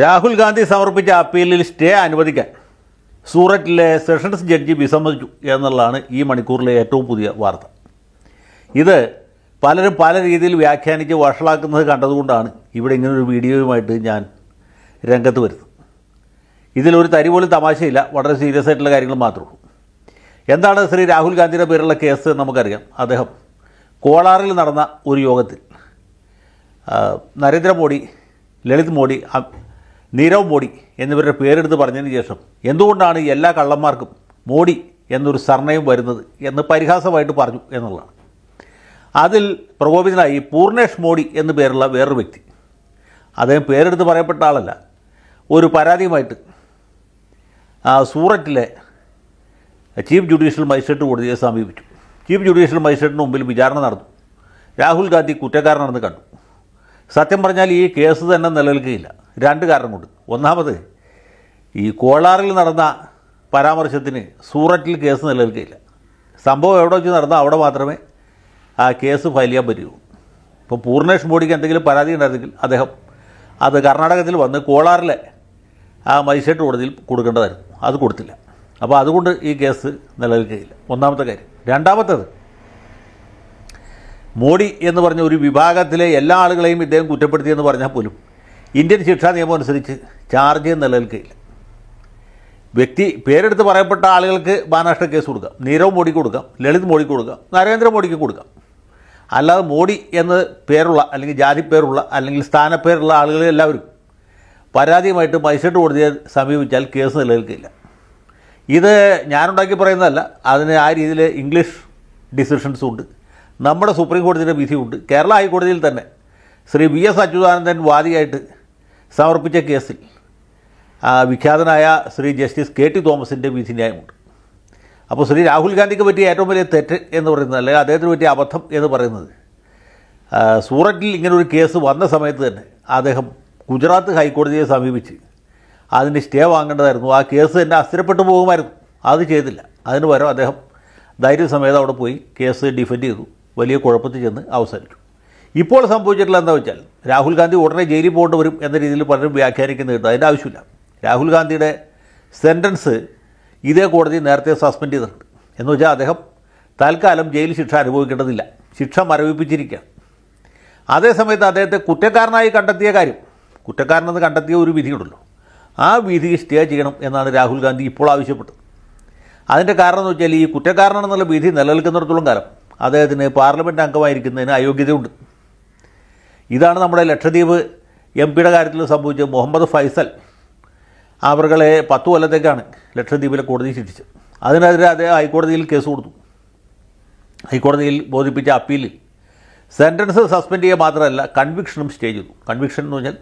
രാഹുൽ ഗാന്ധി സമർപ്പിച്ച അപ്പീലിൽ സ്റ്റേ അനുവദിക്കാൻ സൂററ്റിലെ sessions judge വിസമ്മതിച്ചു എന്നുള്ളതാണ് ഈ മണിക്കൂറിലെ ഏറ്റവും പുതിയ വാർത്ത. ഇത് പലരും പല രീതിയിൽ വ്യാഖ്യാനിച്ച് വഷളാക്കുന്നത് കണ്ടതുകൊണ്ടാണ് ഇവിടെ ഇങ്ങനൊരു വീഡിയോയുമായിട്ട് ഞാൻ രംഗത്ത് വരുന്നത്. ഇതിലൊരു തരി പോലും തമാശയില്ല. വളരെ സീരിയസ് ആയിട്ടുള്ള കാര്യങ്ങൾ മാത്രമേ ഉള്ളൂ. എന്താണ് ശ്രീ രാഹുൽ ഗാന്ധിയുടെ പേരുള്ള കേസ് നമുക്കറിയാം. അദ്ദേഹം കോളാറിൽ നടന്ന ഒരു യോഗത്തിൽ നരേന്ദ്രമോദി ലളിത് അ- നീരവ് മോഡി എന്നിവരുടെ പേരെടുത്ത് പറഞ്ഞതിന് ശേഷം എന്തുകൊണ്ടാണ് എല്ലാ കള്ളന്മാർക്കും മോഡി എന്നൊരു സർണയം വരുന്നത് എന്ന് പരിഹാസമായിട്ട് പറഞ്ഞു എന്നുള്ളതാണ്. അതിൽ പ്രകോപിതനായി പൂർണേഷ് മോഡി എന്നു പേരുള്ള വേറൊരു വ്യക്തി. അദ്ദേഹം പേരെടുത്ത് പറയപ്പെട്ട ആളല്ല. ഒരു പരാതിയുമായിട്ട് സൂററ്റിലെ ചീഫ് ജുഡീഷ്യൽ മജിസ്ട്രേറ്റ് കോടതിയെ സമീപിച്ചു. ചീഫ് ജുഡീഷ്യൽ മജിസ്ട്രേറ്റിന് മുമ്പിൽ വിചാരണ നടന്നു. രാഹുൽ ഗാന്ധി കുറ്റക്കാരനാണെന്ന് കണ്ടു. സത്യം പറഞ്ഞാൽ ഈ കേസ് തന്നെ നിലനിൽക്കുകയില്ല. രണ്ട് കാരണം കൊണ്ട് ഒന്നാമത് ഈ കോളാറിൽ നടന്ന പരാമർശത്തിന് സൂററ്റിൽ കേസ് നിലനിൽക്കില്ല. സംഭവം എവിടെ വെച്ച് നടന്നോ അവിടെ മാത്രമേ ആ കേസ് ഫയൽ ചെയ്യാൻ പറ്റുകയുള്ളൂ ഇപ്പോൾ പൂർണേഷ് മോഡിക്ക് എന്തെങ്കിലും പരാതി ഉണ്ടായിരുന്നെങ്കിൽ അദ്ദേഹം അത് കർണാടകത്തിൽ വന്ന് കോളാറിലെ ആ മജിസ്ട്രേറ്റ് കോടതിയിൽ കൊടുക്കേണ്ടതായിരുന്നു. അത് കൊടുത്തില്ല. അപ്പോൾ അതുകൊണ്ട് ഈ കേസ് നിലനിൽക്കുകയില്ല ഒന്നാമത്തെ കാര്യം. രണ്ടാമത്തേത് മോഡി എന്ന് പറഞ്ഞ ഒരു വിഭാഗത്തിലെ എല്ലാ ആളുകളെയും ഇദ്ദേഹം കുറ്റപ്പെടുത്തിയെന്ന് പറഞ്ഞാൽ പോലും ഇന്ത്യൻ ശിക്ഷാ നിയമം അനുസരിച്ച് ചാർജ് നിലനിൽക്കില്ല വ്യക്തി പേരെടുത്ത് പറയപ്പെട്ട ആളുകൾക്ക് ബാനാഷ്ട കേസ് കൊടുക്കാം. നീരവ് മോഡിക്ക് കൊടുക്കാം ലളിത് മോഡിക്ക് കൊടുക്കാം നരേന്ദ്രമോദിക്ക് കൊടുക്കാം. അല്ലാതെ മോഡി എന്ന പേരുള്ള അല്ലെങ്കിൽ ജാതി പേരുള്ള അല്ലെങ്കിൽ സ്ഥാനപ്പേരുള്ള ആളുകളെ എല്ലാവരും പരാതിയുമായിട്ട് മജിസ്ട്രേറ്റ് കോടതിയെ സമീപിച്ചാൽ കേസ് നിലനിൽക്കില്ല. ഇത് ഞാനുണ്ടാക്കി പറയുന്നതല്ല അതിന് ആ രീതിയിൽ ഇംഗ്ലീഷ് ഡിസിഷൻസും ഉണ്ട്. നമ്മുടെ സുപ്രീം കോടതിയുടെ വിധിയുണ്ട്. കേരള ഹൈക്കോടതിയിൽ തന്നെ ശ്രീ വി എസ് അച്യുതാനന്ദൻ വാദിയായിട്ട് സമർപ്പിച്ച കേസിൽ വിഖ്യാതനായ ശ്രീ ജസ്റ്റിസ് കെ ടി തോമസിന്റെ വിധി ന്യായമുണ്ട്. അപ്പോൾ ശ്രീ രാഹുൽ ഗാന്ധിക്ക് പറ്റിയ ഏറ്റവും വലിയ തെറ്റ് എന്ന് പറയുന്നത് അല്ലെങ്കിൽ അദ്ദേഹത്തിന് പറ്റിയ അബദ്ധം എന്ന് പറയുന്നത് സൂററ്റിൽ ഇങ്ങനൊരു കേസ് വന്ന സമയത്ത് തന്നെ അദ്ദേഹം ഗുജറാത്ത് ഹൈക്കോടതിയെ സമീപിച്ച് അതിന് സ്റ്റേ വാങ്ങേണ്ടതായിരുന്നു. ആ കേസ് തന്നെ അസ്ഥിരപ്പെട്ടു പോകുമായിരുന്നു. അത് ചെയ്തില്ല. അതിന് പകരം അദ്ദേഹം ധൈര്യസമേതം അവിടെ പോയി കേസ് ഡിഫെൻഡ് ചെയ്തു. വലിയ കുഴപ്പത്തിൽ ചെന്ന് അവസാനിച്ചു. ഇപ്പോൾ സംഭവിച്ചിട്ടുള്ള എന്താ വെച്ചാൽ രാഹുൽ ഗാന്ധി ഉടനെ ജയിലിൽ പോകേണ്ടി വരും എന്ന രീതിയിൽ പലരും വ്യാഖ്യാനിക്കുന്നുണ്ട്. അതിന്റെ ആവശ്യമില്ല. രാഹുൽ ഗാന്ധിയുടെ സെന്റൻസ് ഇതേ കോടതി നേരത്തെ സസ്പെൻഡ് ചെയ്തിട്ടുണ്ട്. എന്ന് വെച്ചാൽ അദ്ദേഹം തൽക്കാലം ജയിൽ ശിക്ഷ അനുഭവിക്കേണ്ടതില്ല. ശിക്ഷ മരവിപ്പിച്ചിരിക്കുകയാണ്. അതേസമയത്ത് അദ്ദേഹത്തെ കുറ്റക്കാരനായി കണ്ടെത്തിയ കാര്യം കുറ്റക്കാരനെന്ന് കണ്ടെത്തിയ ഒരു വിധിയുണ്ടല്ലോ. ആ വിധി സ്റ്റേ ചെയ്യണം എന്നാണ് രാഹുൽ ഗാന്ധി ഇപ്പോൾ ആവശ്യപ്പെട്ടത്. അതിന്റെ കാരണം എന്ന് വെച്ചാൽ ഈ കുറ്റക്കാരനെന്നുള്ള വിധി നിലനിൽക്കുന്നിടത്തോളം കാലം അദ്ദേഹത്തിന് പാർലമെന്റ് അംഗമായിരിക്കുന്നതിന് അയോഗ്യതയുണ്ട്. ഇതാണ് നമ്മുടെ ലക്ഷദ്വീപ് എം പിയുടെ കാര്യത്തിൽ സംഭവിച്ചത്. മുഹമ്മദ് ഫൈസൽ അവർകളെ പത്ത് കൊല്ലത്തേക്കാണ് ലക്ഷദ്വീപിലെ കോടതി ശിക്ഷിച്ചത്. അതിനെതിരെ അദ്ദേഹം ഹൈക്കോടതിയിൽ കേസ് കൊടുത്തു. ഹൈക്കോടതിയിൽ ബോധിപ്പിച്ച അപ്പീലിൽ സെന്റൻസ് സസ്പെൻഡ് ചെയ്യുക മാത്രമല്ല കൺവിക്ഷനും സ്റ്റേ ചെയ്തു. കൺവിക്ഷൻ എന്ന് പറഞ്ഞാൽ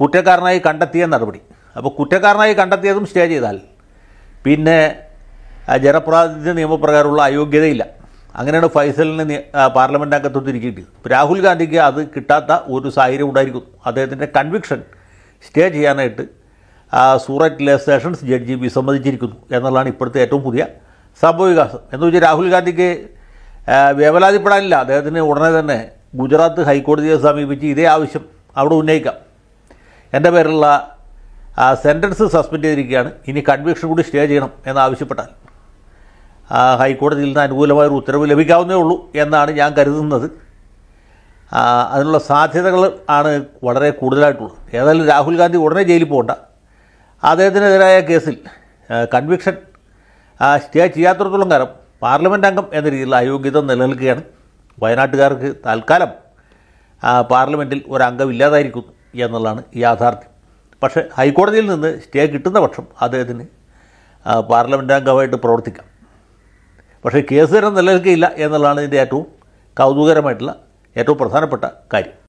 കുറ്റക്കാരനായി കണ്ടെത്തിയ നടപടി. അപ്പോൾ കുറ്റക്കാരനായി കണ്ടെത്തിയതും സ്റ്റേ ചെയ്താൽ പിന്നെ ജനപ്രാതിനിധ്യ നിയമപ്രകാരമുള്ള അയോഗ്യതയില്ല. അങ്ങനെയാണ് ഫൈസലിനെ പാർലമെന്റ് അംഗത്വം തിരിക്കിയിട്ടത് ഇപ്പോൾ രാഹുൽ ഗാന്ധിക്ക് അത് കിട്ടാത്ത ഒരു സാഹചര്യം ഉണ്ടായിരിക്കും അദ്ദേഹത്തിന്റെ കൺവിക്ഷൻ സ്റ്റേ ചെയ്യാനായിട്ട് സൂററ്റിലെ സെഷൻസ് ജഡ്ജി വിസമ്മതിച്ചിരിക്കുന്നു എന്നുള്ളതാണ് ഇപ്പോഴത്തെ ഏറ്റവും പുതിയ സംഭവവികാസം എന്ന് വെച്ചാൽ രാഹുൽ ഗാന്ധിക്ക് വേവലാതിപ്പെടാനില്ല. അദ്ദേഹത്തിന് ഉടനെ തന്നെ ഗുജറാത്ത് ഹൈക്കോടതിയെ സമീപിച്ച് ഇതേ ആവശ്യം അവിടെ ഉന്നയിക്കാം. എന്റെ പേരിലുള്ള സെന്റൻസ് സസ്പെൻഡ് ചെയ്തിരിക്കുകയാണ്. ഇനി കൺവിക്ഷൻ കൂടി സ്റ്റേ ചെയ്യണം എന്നാവശ്യപ്പെട്ടാൽ. ഹൈക്കോടതിയിൽ നിന്ന് അനുകൂലമായ ഒരു ഉത്തരവ് ലഭിക്കാവുന്നേ ഉള്ളൂ എന്നാണ് ഞാൻ കരുതുന്നത്. അതിനുള്ള സാധ്യതകൾ ആണ് വളരെ കൂടുതലായിട്ടുള്ളത്. ഏതായാലും രാഹുൽ ഗാന്ധി ഉടനെ ജയിലിൽ പോകണ്ട. അദ്ദേഹത്തിനെതിരായ കേസിൽ കൺവിക്ഷൻ സ്റ്റേ ചെയ്യാത്തിടത്തോളം കാലം പാർലമെന്റ് അംഗം എന്ന രീതിയിൽ അയോഗ്യത നിലനിൽക്കുകയാണ്. വയനാട്ടുകാർക്ക് തൽക്കാലം പാർലമെന്റിൽ ഒരംഗം ഇല്ലാതായിരിക്കുന്നു എന്നുള്ളതാണ് യാഥാർത്ഥ്യം. പക്ഷേ ഹൈക്കോടതിയിൽ നിന്ന് സ്റ്റേ കിട്ടുന്ന പക്ഷം അദ്ദേഹത്തിന് പാർലമെന്റ് അംഗമായിട്ട് പ്രവർത്തിക്കാം. പക്ഷേ കേസ് തന്നെ നിലനിൽക്കുകയില്ല എന്നുള്ളതാണ് ഇതിന്റെ ഏറ്റവും കൗതുകരമായിട്ടുള്ള ഏറ്റവും പ്രധാനപ്പെട്ട കാര്യം.